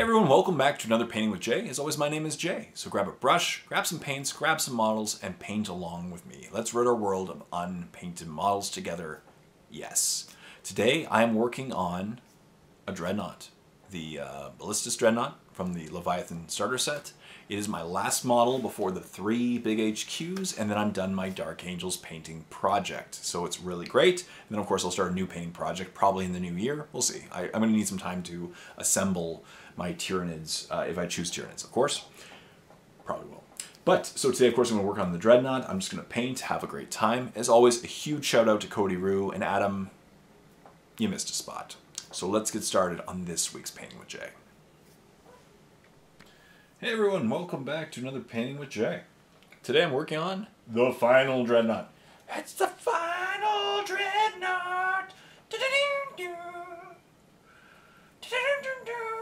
Hey everyone, welcome back to another Painting with Jay. As always, my name is Jay. So grab a brush, grab some paints, grab some models, and paint along with me. Let's rid our world of unpainted models together. Yes. Today I am working on a Dreadnought, the uh, Ballistus Dreadnought from the Leviathan starter set. It is my last model before the three big HQs, and then I'm done my Dark Angels painting project. So it's really great. And then of course I'll start a new painting project probably in the new year. We'll see. I, am going to need some time to assemble my Tyranids, uh, if I choose Tyranids, of course. Probably will. But, so today, of course, I'm going to work on the Dreadnought. I'm just going to paint, have a great time. As always, a huge shout out to Cody Rue and Adam. You missed a spot. So let's get started on this week's Painting with Jay. Hey everyone, welcome back to another Painting with Jay. Today I'm working on the final Dreadnought. It's the final Dreadnought! I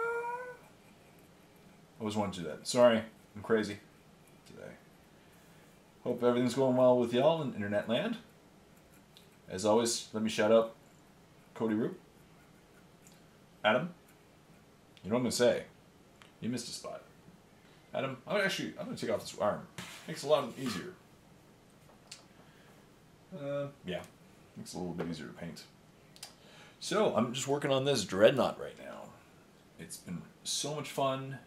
always wanted to do that. Sorry, I'm crazy today. Hope everything's going well with y'all in internet land. As always, let me shout out Cody Roop. Adam, you know what I'm going to say. You missed a spot. Adam, I'm actually, I'm going to take off this arm. Makes it a lot easier. Uh, yeah, makes it a little bit easier to paint. So, I'm just working on this Dreadnought right now. It's been so much fun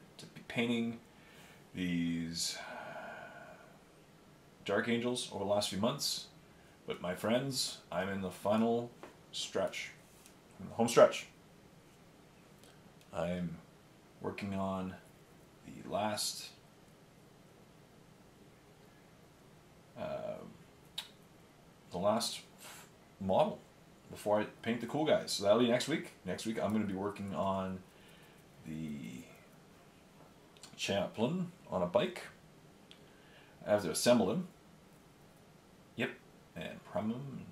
painting these Dark Angels over the last few months. But my friends, I'm in the final stretch, the home stretch. I'm working on the last uh, the last model before I paint the cool guys. So that'll be next week. Next week I'm going to be working on the chaplain on a bike. I have to assemble him. Yep, and prime him.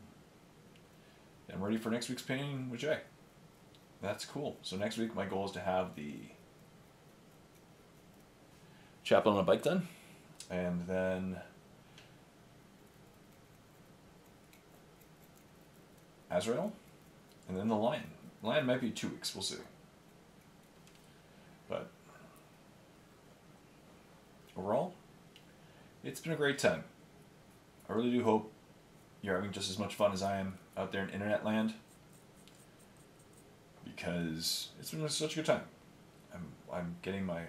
And I'm ready for next week's painting with Jay. That's cool. So next week my goal is to have the chaplain on a bike done. And then Azrael. And then the lion. Lion might be two weeks. We'll see. But overall, it's been a great time. I really do hope you're having just as much fun as I am out there in internet land because it's been such a good time. I'm, I'm getting my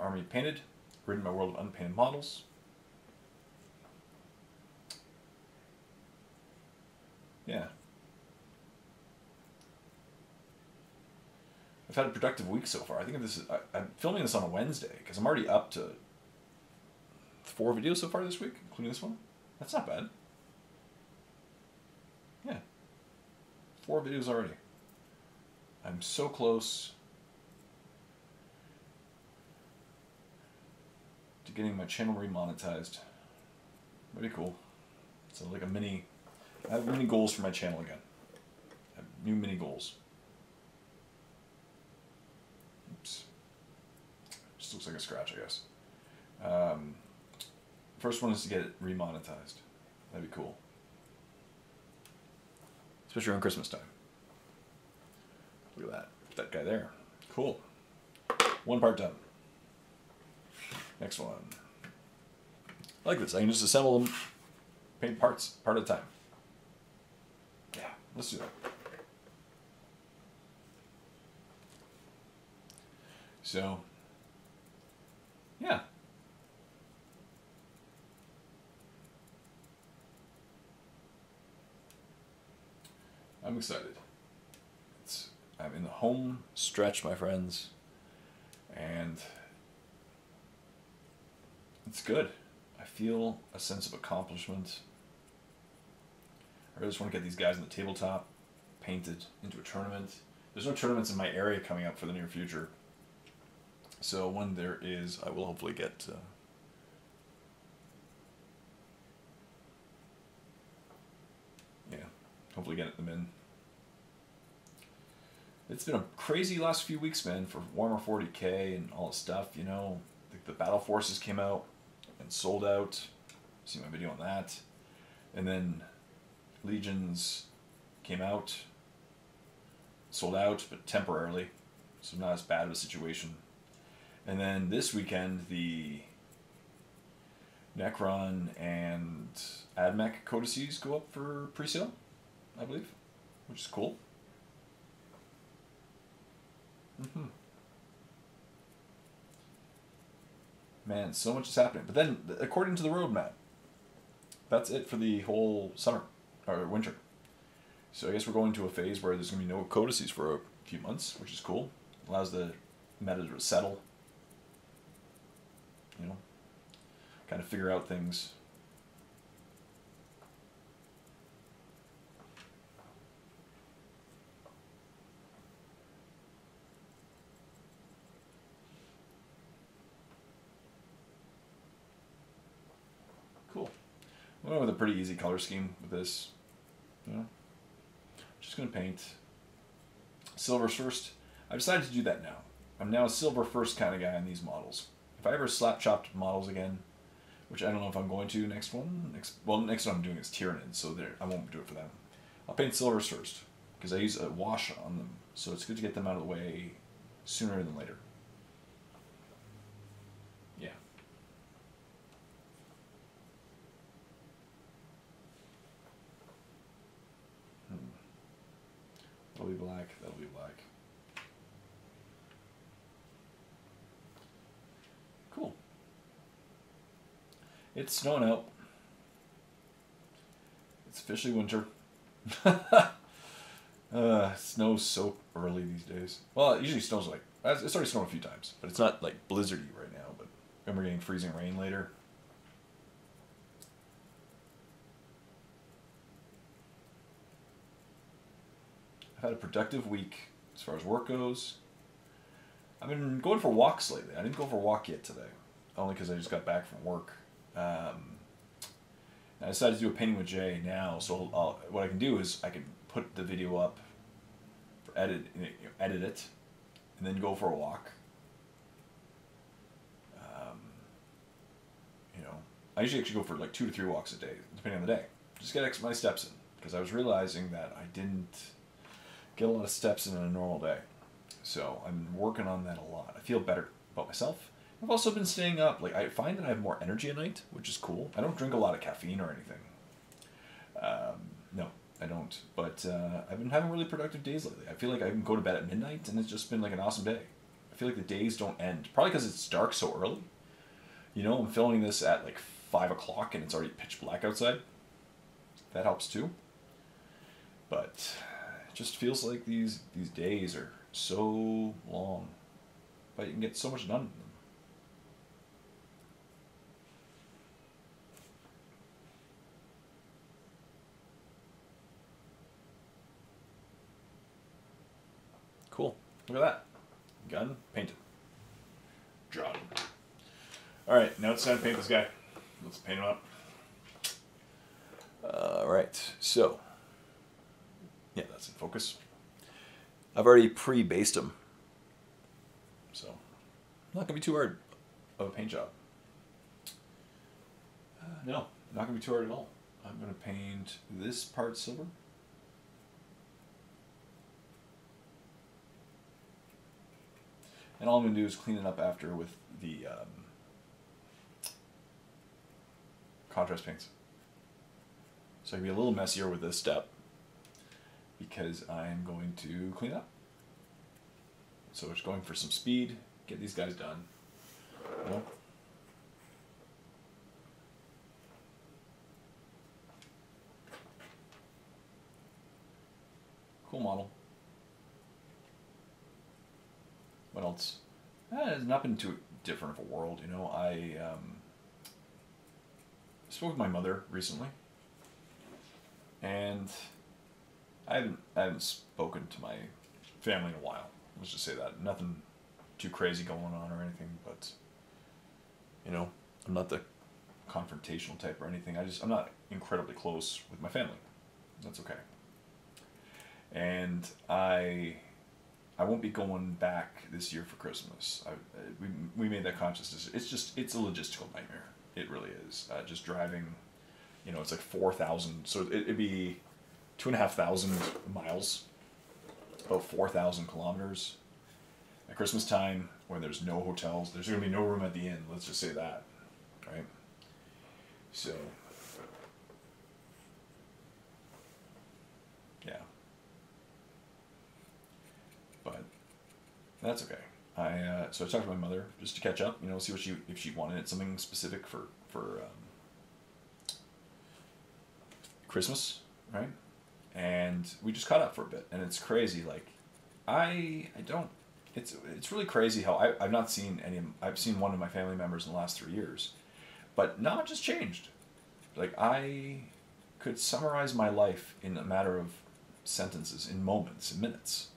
army painted, ridding my world of unpainted models. Yeah. I've had a productive week so far. I think this is, I, am filming this on a Wednesday because I'm already up to four videos so far this week, including this one. That's not bad. Yeah. Four videos already. I'm so close to getting my channel remonetized. Pretty cool. So like a mini, I have mini goals for my channel again. I have new mini goals. Oops. Just looks like a scratch, I guess. Um, first one is to get it remonetized. That'd be cool. Especially around Christmas time. Look at that. That guy there. Cool. One part done. Next one. I like this. I can just assemble them, paint parts, part at a time. Yeah, let's do that. So, yeah. I'm excited. It's I'm in the home stretch, my friends, and it's good. I feel a sense of accomplishment. I really just want to get these guys on the tabletop, painted into a tournament. There's no tournaments in my area coming up for the near future. So when there is, I will hopefully get uh, yeah, hopefully get them in. It's been a crazy last few weeks, man, for Warhammer 40k and all this stuff. You know, the, the Battle Forces came out and sold out. See my video on that, and then Legions came out, sold out, but temporarily, so not as bad of a situation And then this weekend, the Necron and AdMech codices go up for pre-sale, I believe, which is cool. Mm-hmm. Man, so much is happening. But then, according to the roadmap, that's it for the whole summer or winter. So I guess we're going to a phase where there's going to be no codices for a few months, which is cool. Allows the meta to settle. You know, kind of figure out things. Cool. I went with a pretty easy color scheme with this. You know, just gonna paint silver first. I decided to do that now. I'm now a silver first kind of guy on these models. If I ever slap chopped models again, which I don't know if I'm going to next one. Next, well, next one I'm doing is Tyranid, so there I won't do it for them. I'll paint silvers first because I use a wash on them, so it's good to get them out of the way sooner than later. Yeah. Hmm. That'll be black. That'll be black. Cool. It's snowing out. It's officially winter. uh, snows so early these days. Well, it usually snows like it's already snowed a few times, but it's not like blizzardy right now. But then we're getting freezing rain later. I've had a productive week as far as work goes. I've been going for walks lately. I didn't go for a walk yet today, only because I just got back from work. Um, I decided to do a painting with Jay now, so I'll, what I can do is I can put the video up, edit edit it, and then go for a walk. Um, you know, I usually actually go for like two to three walks a day, depending on the day. Just get my steps in, because I was realizing that I didn't get a lot of steps in a normal day. So I'm working on that a lot. I feel better about myself. I've also been staying up. Like I find that I have more energy at night, which is cool. I don't drink a lot of caffeine or anything. Um, no, I don't. But uh, I've been having really productive days lately. I feel like I can go to bed at midnight, and it's just been like an awesome day. I feel like the days don't end. Probably because it's dark so early. You know, I'm filming this at like five o'clock, and it's already pitch black outside. That helps too. But just feels like these these days are so long, but you can get so much done in them. Cool. Look at that. Gun painted. Drawn. Alright, now it's time to paint this guy. Let's paint him up. Alright, so. Yeah, that's in focus. I've already pre-based them. So, not going to be too hard of a paint job. Uh, no, not going to be too hard at all. I'm going to paint this part silver. And all I'm going to do is clean it up after with the um, contrast paints. So I can be a little messier with this step because I'm going to clean up. So it's going for some speed, get these guys done. Know? Cool model. What else? Eh, it's not been too different of a world, you know. I um, spoke with my mother recently, and I haven't I haven't spoken to my family in a while. Let's just say that nothing too crazy going on or anything, but you know, I'm not the confrontational type or anything. I just I'm not incredibly close with my family. That's okay. And I I won't be going back this year for Christmas. I, we, we made that conscious decision. It's just it's a logistical nightmare. It really is. Uh, just driving, you know, it's like four thousand. So it, it'd be two and a half thousand miles, about four thousand kilometers, At Christmas time, when there's no hotels, there's going to be no room at the inn. Let's just say that, right? So, yeah. But that's okay. I uh, so I talked to my mother just to catch up, you know, see what she if she wanted something specific for for um, Christmas, right? And we just caught up for a bit, and it's crazy. Like, I I don't. It's it's really crazy how I I've not seen any. I've seen one of my family members in the last three years, but not just changed. Like I could summarize my life in a matter of sentences, in moments, in minutes,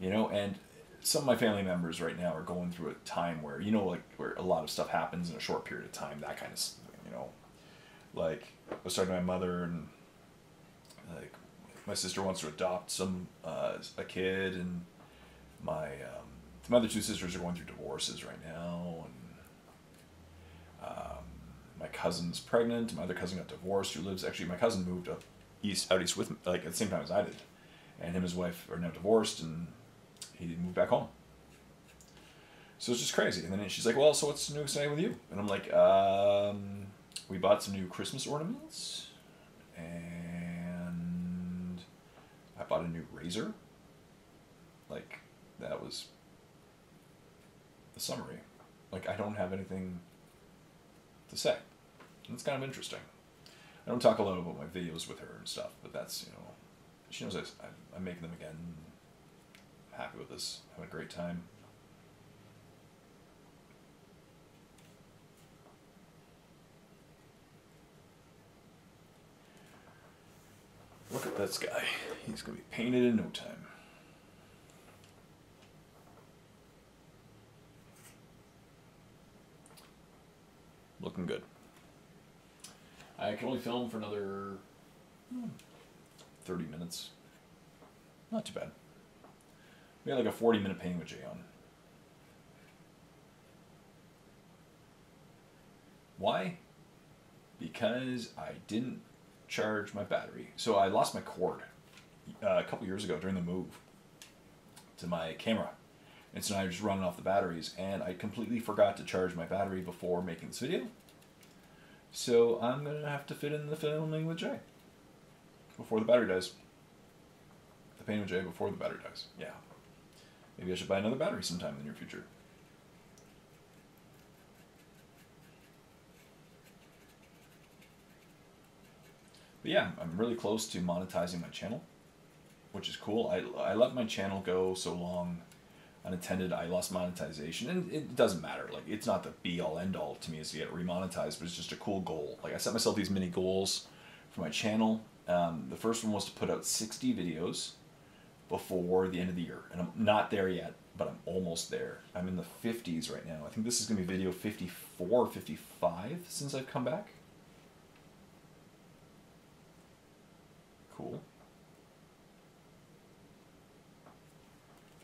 you know, and some of my family members right now are going through a time where you know like where a lot of stuff happens in a short period of time that kind of you know like i was talking to my mother and like my sister wants to adopt some uh, a kid and my um, my other two sisters are going through divorces right now and um, my cousin's pregnant my other cousin got divorced who lives actually my cousin moved up east out east with like at the same time as i did and him and his wife are now divorced and he moved back home. So it's just crazy. And then she's like, "Well, so what's new exciting with you?" And I'm like, um, "We bought some new Christmas ornaments, and bought a new razor. Like, that was the summary. Like, I don't have anything to say. And it's kind of interesting. I don't talk a lot about my videos with her and stuff, but that's you know, she knows I, I, I'm making them again happy with this. Having a great time. Look at this guy. He's going to be painted in no time. Looking good. I can only film for another hmm, 30 minutes. Not too bad. We had like a 40 minute painting with Jay on. Why? Because I didn't charge my battery. So I lost my cord uh, a couple years ago during the move to my camera. And so now I'm just running off the batteries and I completely forgot to charge my battery before making this video. So I'm to have to fit in the filming with Jay before the battery dies. The painting with Jay before the battery dies. Yeah. Maybe I should buy another battery sometime in the near future. But yeah, I'm really close to monetizing my channel, which is cool. I, I let my channel go so long unattended. I lost monetization, and it doesn't matter. Like, it's not the be all end all to me is to get remonetized, but it's just a cool goal. Like, I set myself these mini goals for my channel. Um, the first one was to put out 60 videos before the end of the year. And I'm not there yet, but I'm almost there. I'm in the 50s right now. I think this is going to be video 54 55 since I've come back. Cool.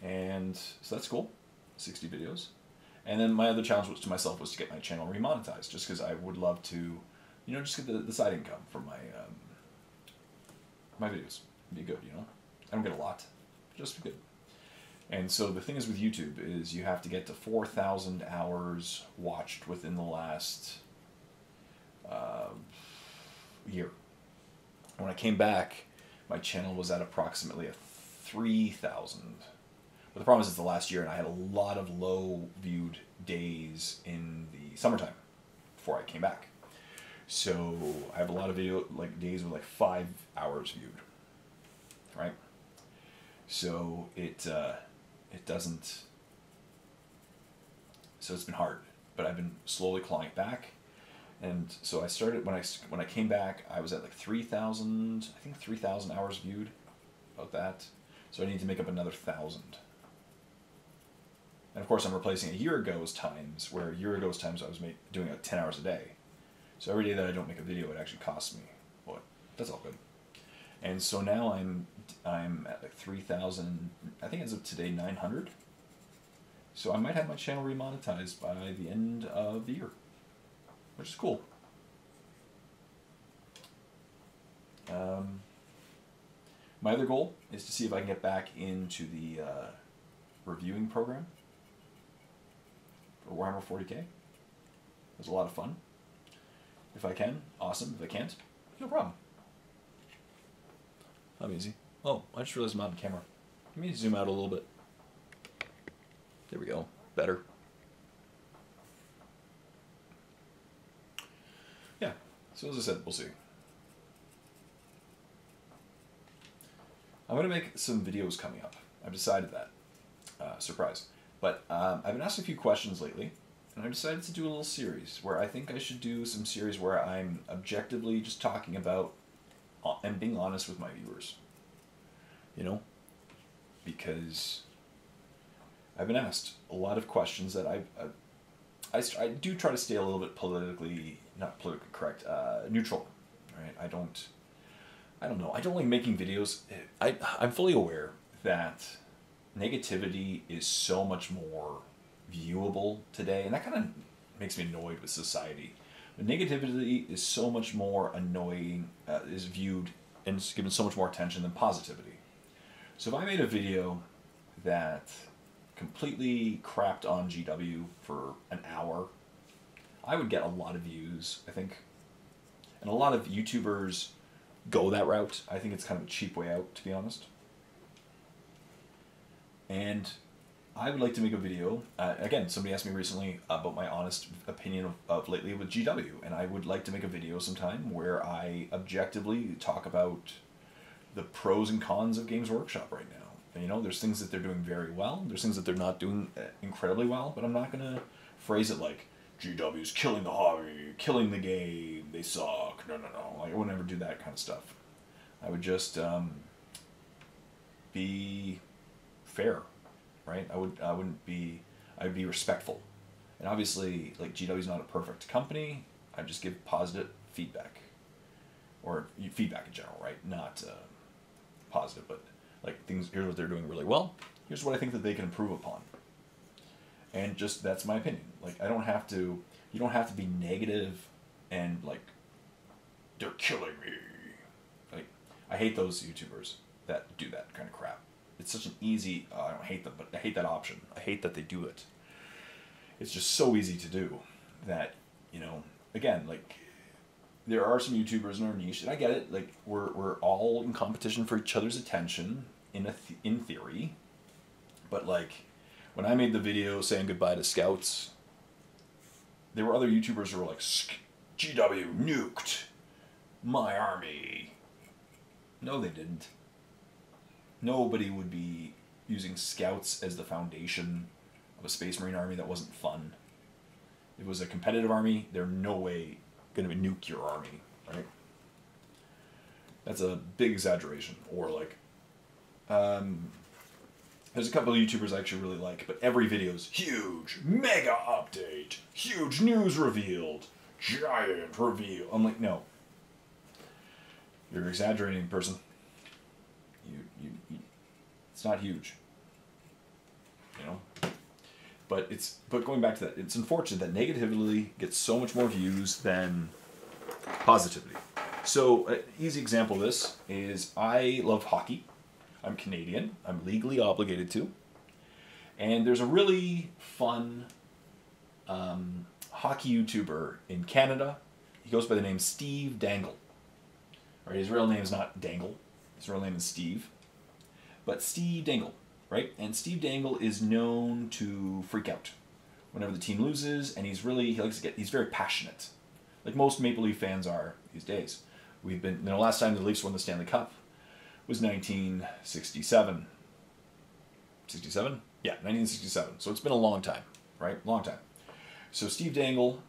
And so that's cool. 60 videos. And then my other challenge was to myself was to get my channel remonetized, just because I would love to, you know, just get the, the side income from my um, my videos. Be good, you know. I don't get a lot, just be good. And so the thing is with YouTube is you have to get to 4,000 hours watched within the last uh, year. When I came back, my channel was at approximately a 3,000. But the problem is it's the last year and I had a lot of low viewed days in the summertime before I came back. So I have a lot of video like days with like five hours viewed, right? So it uh, it doesn't. So it's been hard, but I've been slowly clawing back, and so I started when I when I came back, I was at like three thousand, I think three thousand hours viewed, about that. So I need to make up another thousand. And of course, I'm replacing a year ago's times, where a year ago's times I was doing it ten hours a day. So every day that I don't make a video, it actually costs me. What? That's all good. And so now I'm I'm at like three thousand. I think as of today, nine hundred. So I might have my channel remonetized by the end of the year, which is cool. Um, my other goal is to see if I can get back into the uh, reviewing program for Warhammer 40k. It was a lot of fun. If I can, awesome. If I can't, no problem. I'm easy. Oh, I just realized I'm on camera. Let me zoom out a little bit. There we go. Better. Yeah. So as I said, we'll see. I'm going to make some videos coming up. I've decided that. Uh, surprise. But um, I've been asked a few questions lately, and I decided to do a little series where I think I should do some series where I'm objectively just talking about and being honest with my viewers. You know? Because I've been asked a lot of questions that I've, I've I, I do try to stay a little bit politically, not politically correct, uh, neutral, right? I don't, I don't know. I don't like making videos. I, I'm fully aware that negativity is so much more viewable today, and that kind of makes me annoyed with society. But negativity is so much more annoying, uh, is viewed and is given so much more attention than positivity. So if I made a video that completely crapped on GW for an hour, I would get a lot of views, I think. And a lot of YouTubers go that route. I think it's kind of a cheap way out, to be honest. And I would like to make a video. Uh, again, somebody asked me recently about my honest opinion of, of lately with GW, and I would like to make a video sometime where I objectively talk about the pros and cons of Games Workshop right now. And, you know, there's things that they're doing very well. There's things that they're not doing uh, incredibly well. But I'm not gonna phrase it like GW's killing the hobby, killing the game. They suck. No, no, no. Like I would never do that kind of stuff. I would just um, be fair, right? I would I wouldn't be I'd be respectful, and obviously like GW's not a perfect company. I just give positive feedback, or feedback in general, right? Not uh, positive, but like things. Here's what they're doing really well. Here's what I think that they can improve upon. And just that's my opinion. Like I don't have to. You don't have to be negative and like they're killing me. Like I hate those YouTubers that do that kind of crap it's such an easy. Uh, I don't hate them, but I hate that option. I hate that they do it. It's just so easy to do that you know. Again, like there are some YouTubers in our niche, and I get it. Like we're we're all in competition for each other's attention in a th- in theory, but like when I made the video saying goodbye to Scouts, there were other YouTubers who were like, "GW nuked my army." No, they didn't nobody would be using scouts as the foundation of a space marine army that wasn't fun. It was a competitive army, they're no way going to nuke your army, right? That's a big exaggeration. Or like, um, there's a couple of YouTubers I actually really like, but every video is huge, mega update, huge news revealed, giant reveal. I'm like, no, you're exaggerating, person. You, you, you, it's not huge. You know? But it's but going back to that, it's unfortunate that negativity gets so much more views than positivity. So, an easy example of this is I love hockey. I'm Canadian. I'm legally obligated to. And there's a really fun um, hockey YouTuber in Canada. He goes by the name Steve Dangle. Right, his real name is not Dangle. His real name is Steve. But Steve Dangle, right? And Steve Dangle is known to freak out whenever the team loses, and he's really he likes to get he's very passionate, like most Maple Leaf fans are these days. We've been you know last time the Leafs won the Stanley Cup was 1967. 67? Yeah, 1967. So it's been a long time, right? Long time. So Steve Dangle,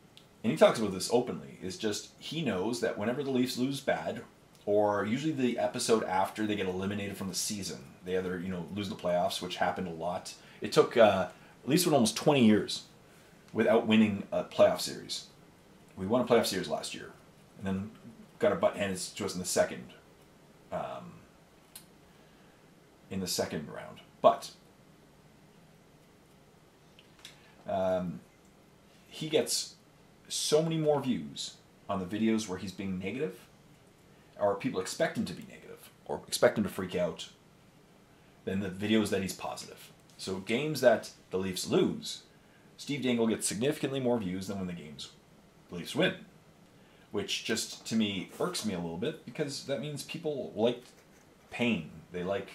and he talks about this openly, is just he knows that whenever the Leafs lose bad or usually the episode after they get eliminated from the season. They either you know lose the playoffs, which happened a lot. It took uh, at least almost twenty years without winning a playoff series. We won a playoff series last year, and then got our butt handed to us in the second, um, in the second round. But um, he gets so many more views on the videos where he's being negative or people expect him to be negative or expect him to freak out than the videos that he's positive. So games that the Leafs lose, Steve Dangle gets significantly more views than when the game's the Leafs win. Which just, to me, irks me a little bit because that means people like pain. They like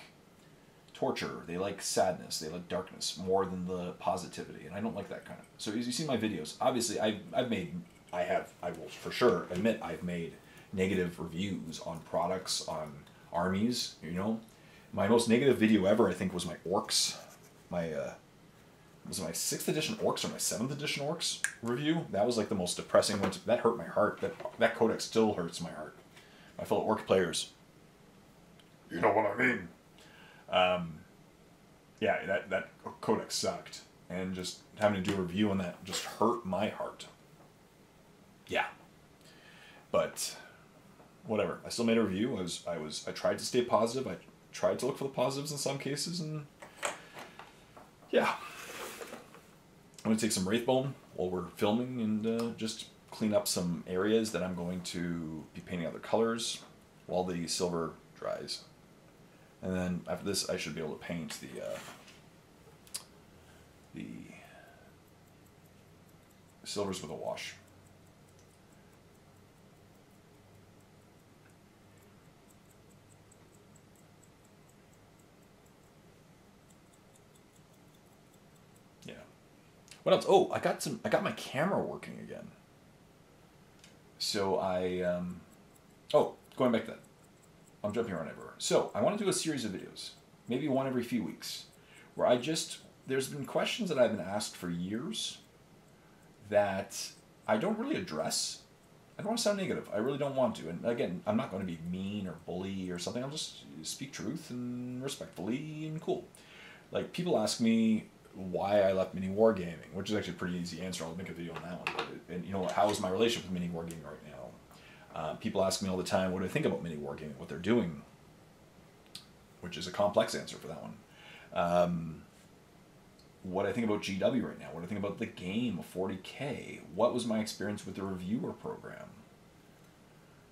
torture. They like sadness. They like darkness more than the positivity. And I don't like that kind of. So as you see my videos, obviously I've, I've made, I have, I will for sure admit I've made negative reviews on products, on armies, you know. My most negative video ever, I think, was my orcs. My, uh, was my sixth edition orcs or my seventh edition orcs review? That was like the most depressing one. To, that hurt my heart. That that codex still hurts my heart. My fellow orc players. You know what I mean. Um, yeah, that that codex sucked, and just having to do a review on that just hurt my heart. Yeah. But whatever. I still made a review. I was I was I tried to stay positive. I tried to look for the positives in some cases, and yeah. I'm to take some Wraithbone while we're filming and uh, just clean up some areas that I'm going to be painting other colors while the silver dries. And then after this, I should be able to paint the uh, the silvers with a wash. Yeah. What else? Oh, I got some. I got my camera working again. So I. Um, oh, going back to that. I'm jumping around everywhere. So I want to do a series of videos, maybe one every few weeks, where I just there's been questions that I've been asked for years that I don't really address. I don't want to sound negative. I really don't want to. And again, I'm not going to be mean or bully or something. I'll just speak truth and respectfully and cool. Like people ask me why I left mini wargaming, which is actually a pretty easy answer. I'll make a video on that one. And you know, how is my relationship with mini wargaming right now? Uh, people ask me all the time, what do I think about mini wargaming, what they're doing, which is a complex answer for that one. Um, what I think about GW right now, what I think about the game 40k, what was my experience with the reviewer program.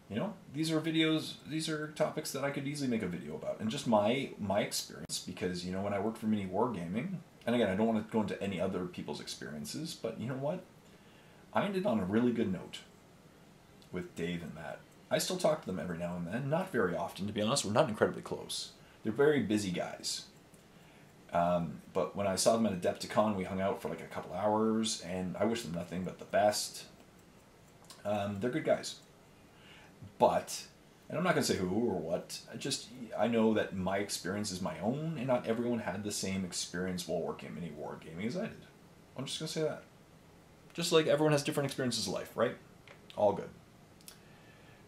You know, these are videos, these are topics that I could easily make a video about, and just my my experience because you know when I worked for Mini Wargaming, and again, I don't want to go into any other people's experiences, but you know what? I ended on a really good note with Dave and Matt. I still talk to them every now and then, not very often, to be honest. We're not incredibly close. They're very busy guys. Um, but when I saw them at Adepticon, we hung out for like a couple hours, and I wish them nothing but the best. Um, they're good guys. But and I'm not going to say who or what. I just I know that my experience is my own, and not everyone had the same experience while working at mini wargaming as I did. I'm just going to say that. Just like everyone has different experiences in life, right? All good.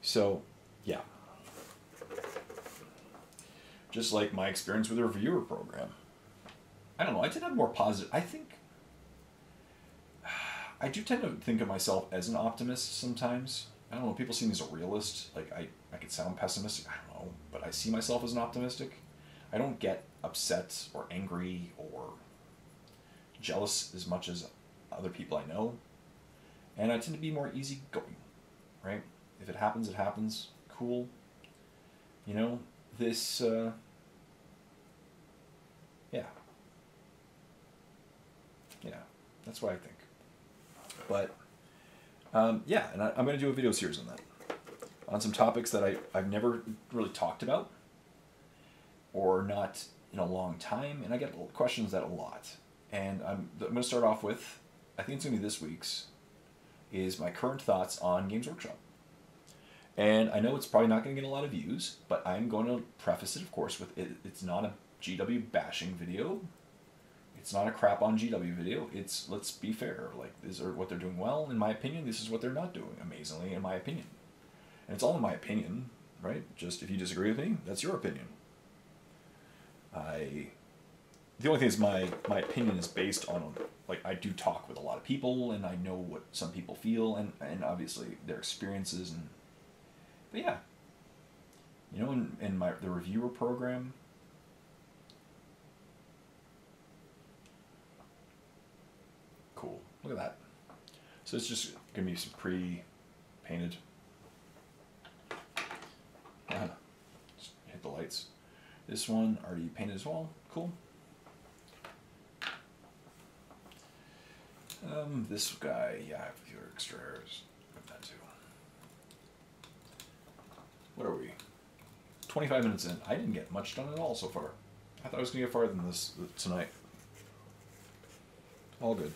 So, yeah. Just like my experience with the reviewer program. I don't know. I tend to have more positive. I think. I do tend to think of myself as an optimist sometimes. I don't know. People see me as a realist. Like I, I could sound pessimistic. I don't know, but I see myself as an optimistic. I don't get upset or angry or jealous as much as other people I know, and I tend to be more easygoing. Right? If it happens, it happens. Cool. You know this. Uh, yeah. Yeah, that's what I think. But um, yeah, and I, am going to do a video series on that. On some topics that I, I've never really talked about or not in a long time. And I get questions that a lot. And I'm, I'm going to start off with, I think it's going to be this week's, is my current thoughts on Games Workshop. And I know it's probably not going to get a lot of views, but I'm going to preface it, of course, with it, it's not a GW bashing video. It's not a crap on GW video. It's let's be fair. Like these are what they're doing well, in my opinion. This is what they're not doing amazingly, in my opinion. And it's all in my opinion, right? Just if you disagree with me, that's your opinion. I. The only thing is my my opinion is based on like I do talk with a lot of people and I know what some people feel and and obviously their experiences and. But yeah. You know, in, in my the reviewer program, cool. Look at that. So it's just to be some pre-painted. Uh, hit the lights. This one already painted as well. Cool. Um, this guy, yeah, I have a few extra hairs. I've that too. What are we? 25 minutes in. I didn't get much done at all so far. I thought I was going to get farther than this tonight. All good.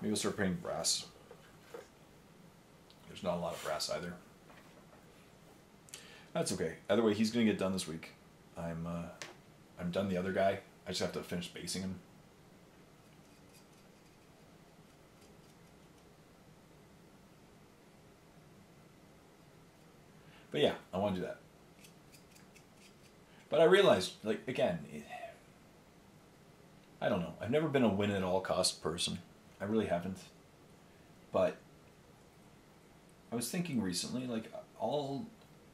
Maybe we'll start painting brass. There's not a lot of brass either. That's okay. Either way, he's gonna get done this week. I'm uh, I'm done the other guy. I just have to finish basing him. But yeah, I want to do that. But I realized, like, again, I don't know. I've never been a win at all cost person. I really haven't. But I was thinking recently, like, all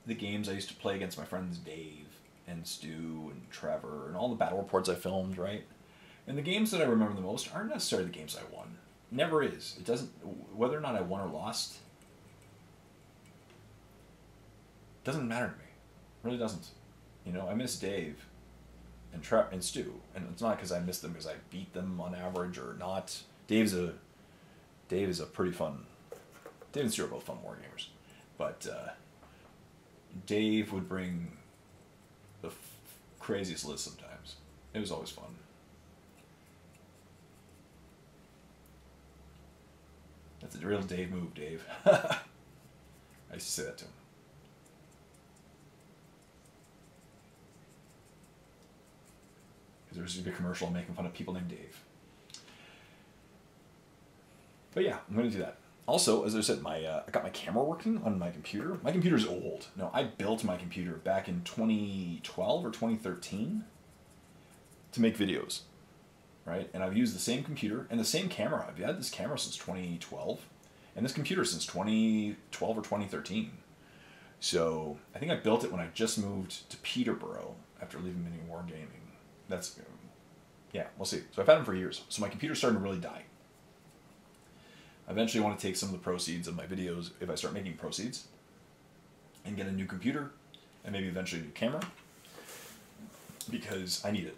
the games I used to play against my friends Dave and Stu and Trevor and all the battle reports I filmed, right? And the games that I remember the most aren't necessarily the games I won. Never is. It doesn't whether or not I won or lost doesn't matter to me. It really doesn't. You know, I miss Dave and Tre- and Stu, and it's not because I miss them because I beat them on average or not. Dave's a Dave is a pretty fun. Dave and Stu are both fun war gamers, but uh, Dave would bring the f- craziest list sometimes. It was always fun. That's a real Dave move, Dave. I used to say that to him. Because there was a commercial making fun of people named Dave. But yeah, I'm going to do that. Also, as I said, my uh, I got my camera working on my computer. My computer's old. No, I built my computer back in 2012 or 2013 to make videos, right? And I've used the same computer and the same camera. I've had this camera since 2012, and this computer since 2012 or 2013. So I think I built it when I just moved to Peterborough after leaving Mini War Gaming. That's yeah, we'll see. So I've had them for years. So my computer's starting to really die. I eventually want to take some of the proceeds of my videos, if I start making proceeds, and get a new computer, and maybe eventually a new camera, because I need it.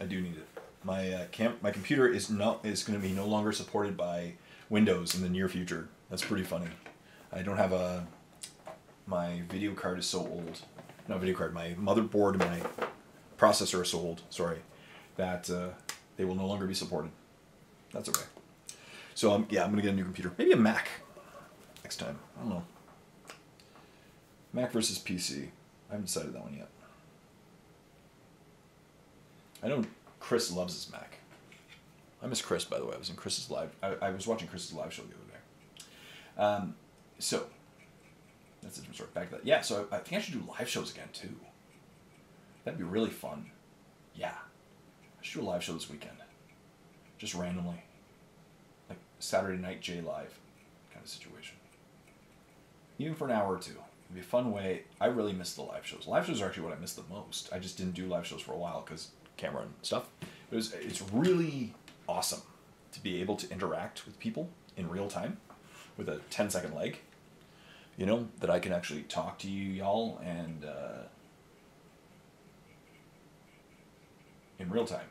I do need it. My uh, cam- my computer is not is going to be no longer supported by Windows in the near future. That's pretty funny. I don't have a. My video card is so old. Not video card. My motherboard and my processor are so old. Sorry that uh, they will no longer be supported. That's okay. So um, yeah, I'm gonna get a new computer. Maybe a Mac next time. I don't know. Mac versus PC. I haven't decided that one yet. I know Chris loves his Mac. I miss Chris, by the way. I was in Chris's live. I, I was watching Chris's live show the other day. Um, so that's a different story. Back to that. Yeah. So I, I think I should do live shows again too. That'd be really fun. Yeah. I should do a live show this weekend. Just randomly. Like Saturday night J Live kind of situation. Even for an hour or two. It'd be a fun way. I really miss the live shows. Live shows are actually what I miss the most. I just didn't do live shows for a while because camera and stuff. It was it's really awesome to be able to interact with people in real time with a 10 second leg. You know, that I can actually talk to you y'all and uh, in real time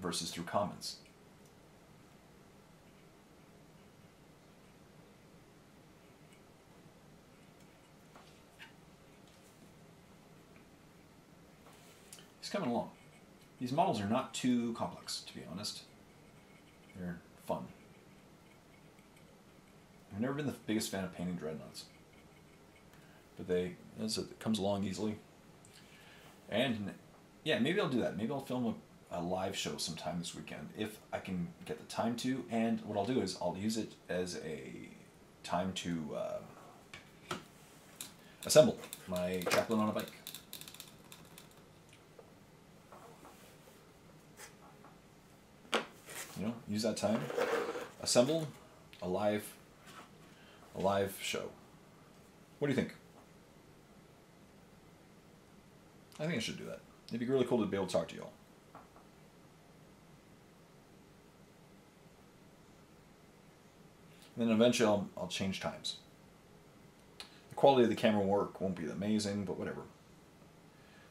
versus through comments. He's coming along. These models are not too complex, to be honest. They're fun. I've never been the biggest fan of painting dreadnoughts. But they, as it comes along easily. And yeah, maybe I'll do that. Maybe I'll film a, a live show sometime this weekend if I can get the time to. And what I'll do is I'll use it as a time to uh, assemble my chaplain on a bike. You know, use that time, assemble a live, a live show. What do you think? I think I should do that. It'd be really cool to be able to talk to y'all. And then eventually I'll, I'll change times. The quality of the camera work won't be amazing, but whatever.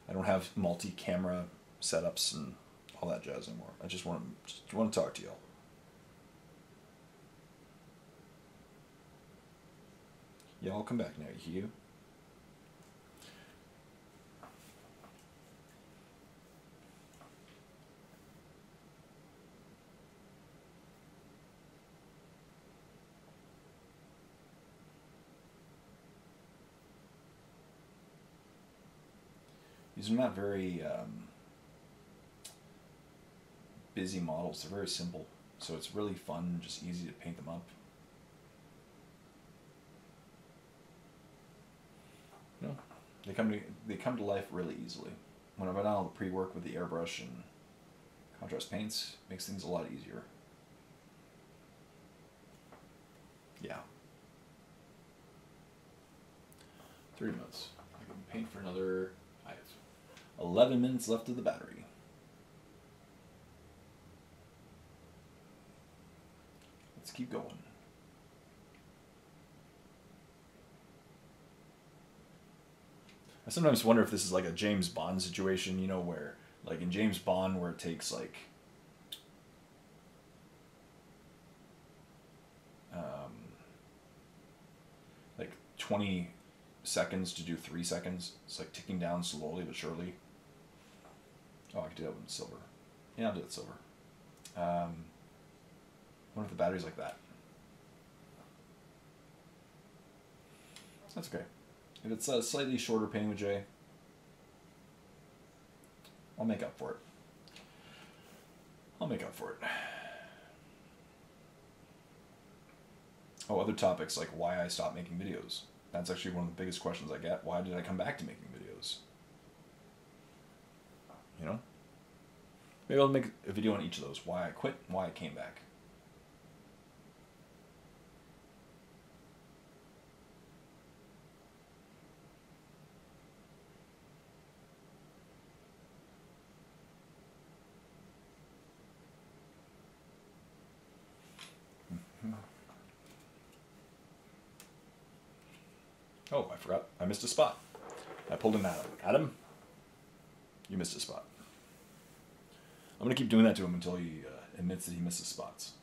I don't have multi-camera setups and all that jazz anymore. I just want to just want to talk to y'all. Y'all come back now, you. These are not very um, busy models. They're very simple. So it's really fun just easy to paint them up. You know, they come to they come to life really easily. When I've done all the pre-work with the airbrush and contrast paints, makes things a lot easier. Yeah. 30 minutes. I can paint for another, I have 11 minutes left of the battery. Let's keep going. I sometimes wonder if this is like a James Bond situation, you know, where like in James Bond where it takes like um, like 20 seconds to do 3 seconds. It's like ticking down slowly but surely. Oh, I could do that with silver. Yeah, I'll do it silver. Um, what if the battery's like that? That's okay. If it's a slightly shorter painting with Jay, I'll make up for it. I'll make up for it. Oh, other topics like why I stopped making videos. That's actually one of the biggest questions I get. Why did I come back to making videos? You know? Maybe I'll make a video on each of those. Why I quit, why I came back. Oh, I forgot. I missed a spot. I pulled an Adam. Adam, you missed a spot. I'm going to keep doing that to him until he uh, admits that he misses spots.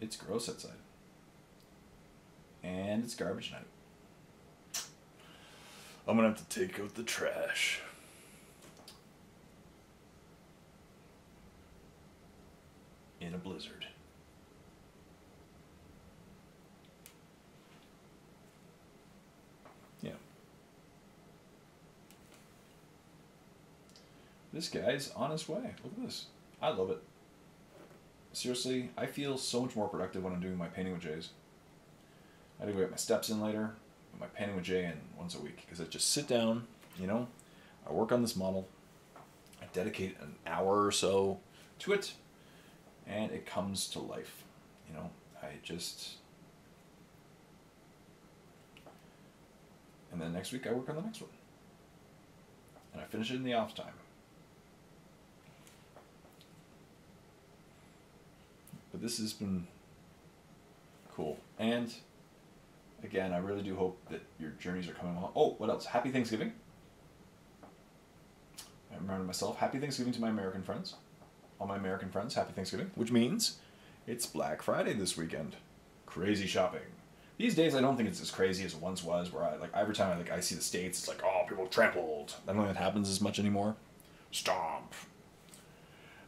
It's gross outside. And it's garbage night. I'm gonna have to take out the trash. In a blizzard. Yeah. This guy's on his way. Look at this. I love it. Seriously, I feel so much more productive when I'm doing my painting with Jay's. I had to go get my steps in later my painting with Jay in once a week because I just sit down, you know, I work on this model, I dedicate an hour or so to it, and it comes to life. You know, I just. And then next week I work on the next one. And I finish it in the off time. But this has been cool. And again, I really do hope that your journeys are coming along. Oh, what else? Happy Thanksgiving. I remember myself. Happy Thanksgiving to my American friends. All my American friends, happy Thanksgiving. Which means it's Black Friday this weekend. Crazy shopping. These days, I don't think it's as crazy as it once was. Where I like every time I like I see the states, it's like oh people trampled. I don't think that happens as much anymore. Stomp.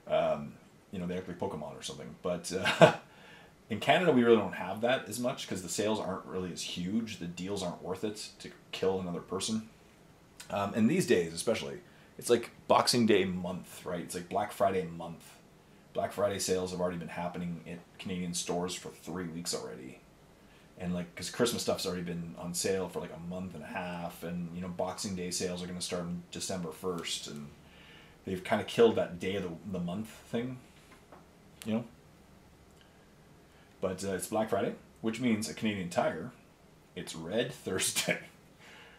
Um, you know they act like Pokemon or something. But uh, in Canada, we really don't have that as much because the sales aren't really as huge. The deals aren't worth it to kill another person. Um, and these days, especially, it's like Boxing Day month, right? It's like Black Friday month. Black Friday sales have already been happening in Canadian stores for three weeks already. And like, because Christmas stuff's already been on sale for like a month and a half, and you know, Boxing Day sales are going to start on December 1st, and they've kind of killed that day of the, the month thing, you know? But uh, it's Black Friday, which means a Canadian Tire, it's Red Thursday.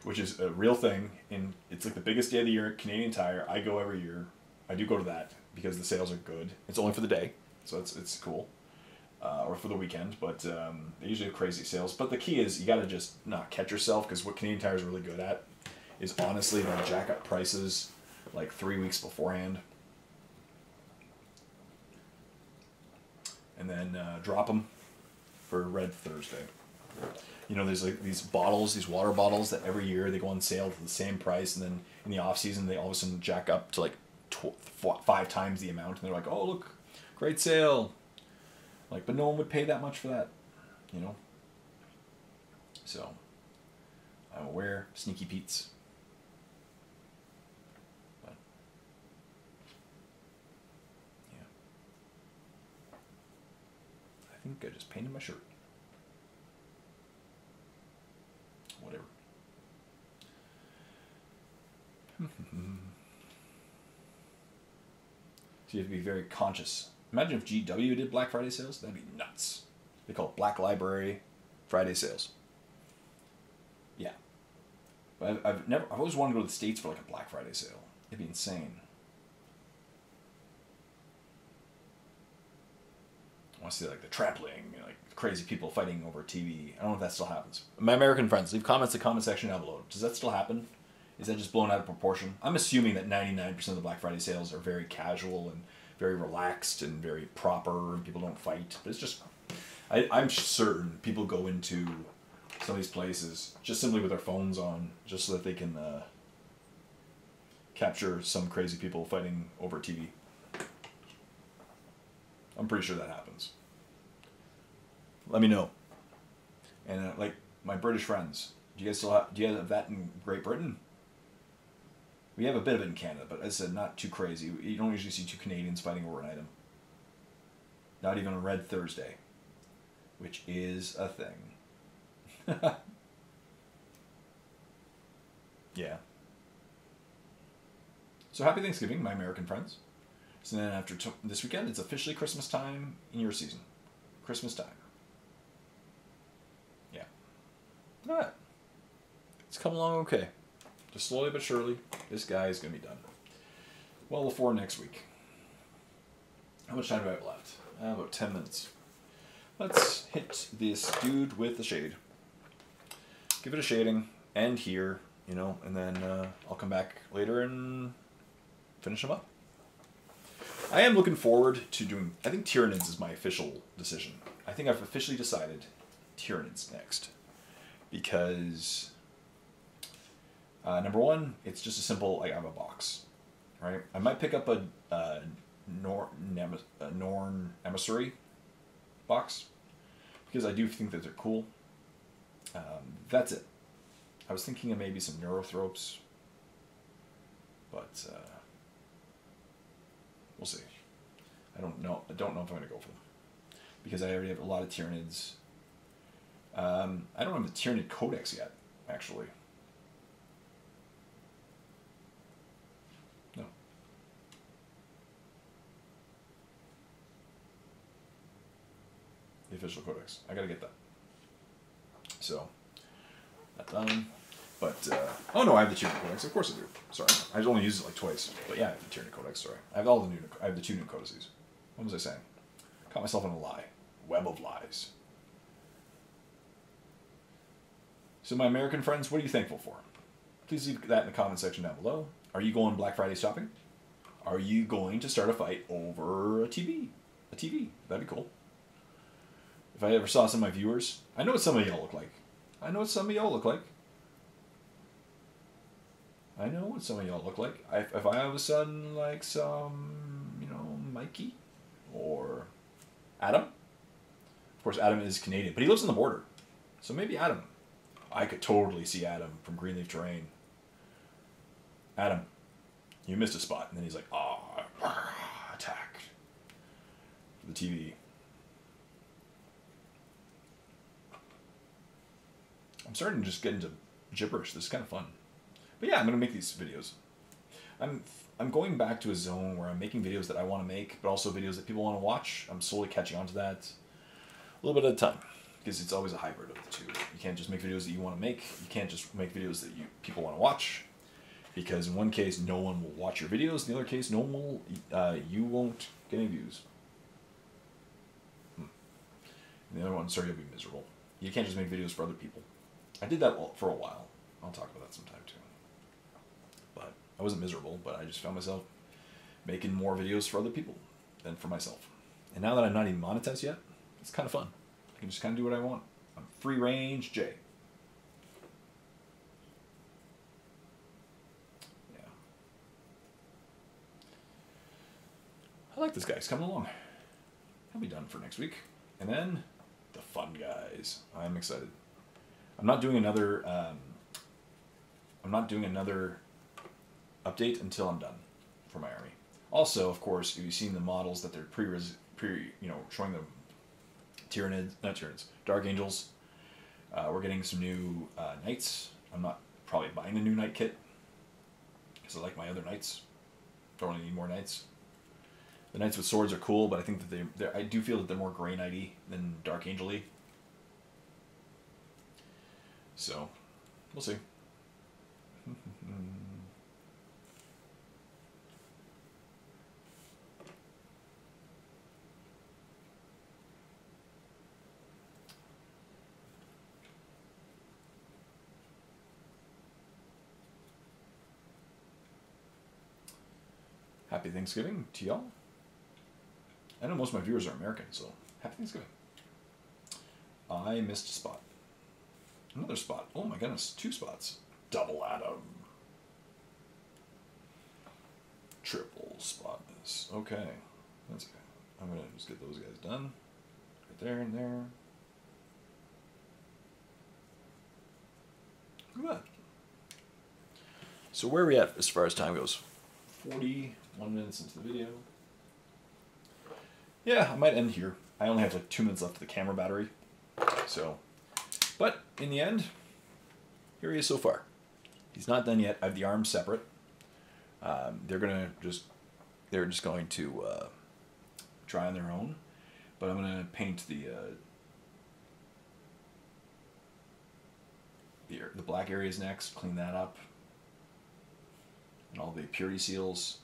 which is a real thing. and it's like the biggest day of the year at Canadian Tire. I go every year. I do go to that because the sales are good. It's only for the day, so it's it's cool. Uh, or for the weekend, but um, they usually have crazy sales. But the key is you got to just not catch yourself because what Canadian Tire is really good at is honestly they'll jack up prices like three weeks beforehand, and then uh, drop them for Red Thursday. You know, there's like these bottles, these water bottles that every year they go on sale to the same price, and then in the off season they all of a sudden jack up to like tw- five times the amount, and they're like, "Oh, look, great sale!" Like, but no one would pay that much for that, you know. So, I'm aware, sneaky Pete's. But, yeah. I think I just painted my shirt. Whatever. so you have to be very conscious. Imagine if GW did Black Friday sales. That'd be nuts. They call it Black Library Friday sales. Yeah. I've, I've never. I've always wanted to go to the states for like a Black Friday sale. It'd be insane. I want to see like the trampling, like crazy people fighting over TV. I don't know if that still happens. My American friends, leave comments in the comment section down below. Does that still happen? Is that just blown out of proportion? I'm assuming that 99% of the Black Friday sales are very casual and very relaxed and very proper, and people don't fight. But it's just, I, I'm certain people go into some of these places just simply with their phones on, just so that they can uh, capture some crazy people fighting over TV. I'm pretty sure that happens. Let me know. And uh, like my British friends, do you guys still have? Do you have that in Great Britain? We have a bit of it in Canada, but as I said, not too crazy. You don't usually see two Canadians fighting over an item. Not even a Red Thursday, which is a thing. yeah. So happy Thanksgiving, my American friends. So then after t- this weekend, it's officially Christmas time in your season. Christmas time. Yeah. All right. It's come along okay. Just slowly but surely, this guy is going to be done. Well before next week. How much time do I have left? Uh, about 10 minutes. Let's hit this dude with the shade. Give it a shading, end here, you know, and then uh, I'll come back later and finish him up. I am looking forward to doing. I think Tyranids is my official decision. I think I've officially decided Tyranids next because uh, number one, it's just a simple. Like I have a box, right? I might pick up a, a Nor a Norn emissary box because I do think that they're cool. Um, that's it. I was thinking of maybe some Neurothropes, but. Uh, We'll see. I don't know. I don't know if I'm gonna go for them because I already have a lot of Tyranids. Um, I don't have the Tyranid Codex yet, actually. No. The official Codex. I gotta get that. So, that done. But, uh, oh no, I have the Tyranid Codex. Of course I do. Sorry. I only used it like twice. But yeah, I have the Tyranid Codex. Sorry. I have all the new, I have the two new codices. What was I saying? Caught myself in a lie. Web of lies. So my American friends, what are you thankful for? Please leave that in the comment section down below. Are you going Black Friday shopping? Are you going to start a fight over a TV? A TV. That'd be cool. If I ever saw some of my viewers, I know what some of y'all look like. I know what some of y'all look like. I know what some of y'all look like. If I all of a sudden like some, you know, Mikey or Adam. Of course, Adam is Canadian, but he lives on the border. So maybe Adam. I could totally see Adam from Greenleaf Terrain. Adam, you missed a spot. And then he's like, ah, oh, attack. The TV. I'm starting to just get into gibberish. This is kind of fun. But yeah, I'm gonna make these videos. I'm I'm going back to a zone where I'm making videos that I want to make, but also videos that people want to watch. I'm slowly catching on to that. A little bit at a time. because it's always a hybrid of the two. You can't just make videos that you want to make. You can't just make videos that you people want to watch, because in one case no one will watch your videos. In the other case, no one will. Uh, you won't get any views. Hmm. The other one, sorry, you'll be miserable. You can't just make videos for other people. I did that for a while. I'll talk about that sometime I wasn't miserable, but I just found myself making more videos for other people than for myself. And now that I'm not even monetized yet, it's kind of fun. I can just kind of do what I want. I'm free range Jay. Yeah. I like this guy. He's coming along. He'll be done for next week. And then the fun guys. I'm excited. I'm not doing another. Um, I'm not doing another update until I'm done for my army. Also, of course, if you've seen the models that they're pre, pre you know, showing the Tyranids, not Tyranids, Dark Angels. Uh, we're getting some new uh, knights. I'm not probably buying a new knight kit because I like my other knights. Don't really need more knights. The knights with swords are cool, but I think that they, I do feel that they're more Grey Knighty than Dark Angel-y. So, we'll see. Happy Thanksgiving to y'all. I know most of my viewers are American, so happy Thanksgiving. I missed a spot. Another spot. Oh my goodness, two spots. Double Adam. Triple spot this. Okay. That's okay. I'm gonna just get those guys done. Right there and there. Look at that. So where are we at as far as time goes? 41 minutes into the video. Yeah, I might end here. I only have like two minutes left of the camera battery. So, but in the end, here he is so far. He's not done yet. I have the arms separate. Um, they're gonna just, they're just going to uh, try on their own. But I'm gonna paint the uh, the, the black areas next, clean that up, and all the purity seals.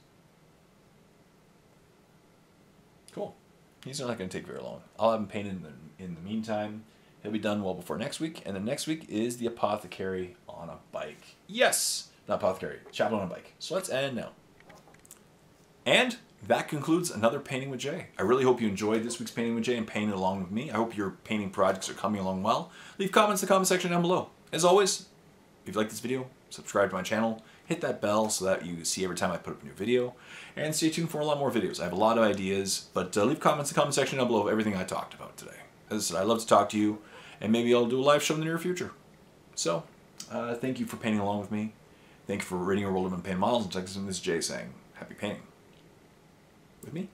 Are not going to take very long. I'll have him painted in the, in the meantime. He'll be done well before next week. And then next week is the apothecary on a bike. Yes! Not apothecary, chaplain on a bike. So let's end now. And that concludes another Painting with Jay. I really hope you enjoyed this week's Painting with Jay and painted along with me. I hope your painting projects are coming along well. Leave comments in the comment section down below. As always, if you like this video, subscribe to my channel hit that bell so that you see every time I put up a new video. And stay tuned for a lot more videos. I have a lot of ideas, but uh, leave comments in the comment section down below of everything I talked about today. As I said, I love to talk to you, and maybe I'll do a live show in the near future. So, uh, thank you for painting along with me. Thank you for reading a world of paint models. And this is Jay saying, happy painting. With me.